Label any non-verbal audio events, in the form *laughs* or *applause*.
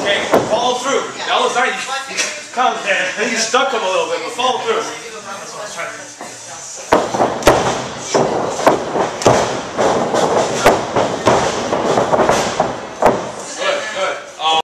Okay, follow through. That was right. *laughs* Come, man. You stuck him a little bit, but follow.